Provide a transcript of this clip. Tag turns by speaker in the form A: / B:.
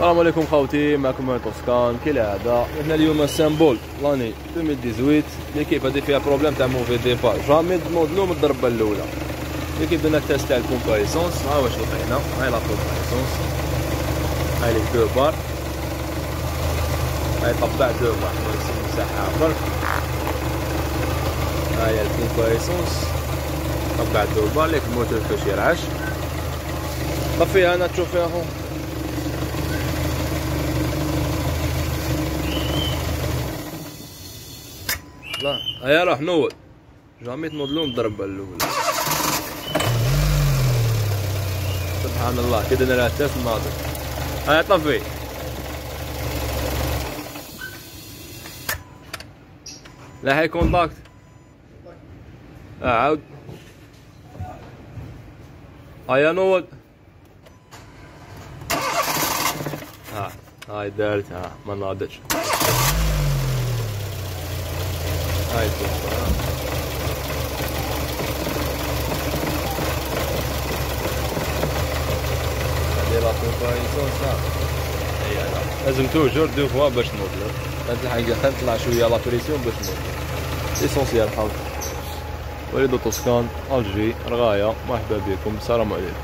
A: السلام عليكم خوتي معكم أنا توسكان كالعاده هنا اليوم سامبول لاني 2018 ليكيب هذه فيها بروبليم تاع موفي ديبار جامي مودلو من الضربة الأولى. ليكيب درنا تيست تاع الكومبايسونس ها واش لقينا هاي لا كومبايسونس هاي لي دو بار. هاي طبع دو بار مساحة اخر هاي الكومبايسونس طبع دو بار ليك الموتور كاش يرعش طفيها أنا تشوف فيها لا. هيا راح نوض. jamais تنوضلون الضربة الأولى سبحان الله كده نرى ال test ناضل هيا طفي. لا هي contact عاود هيا نوض. ها هاي دارت ها ما ناضتش. لا لازم toujours deux fois باش نوضلو تنطلع تطلع شوية لا بريسيون باش نوضلو اسونسيال حاول وليد توسكان الجي رغايه مرحبا بكم السلام عليكم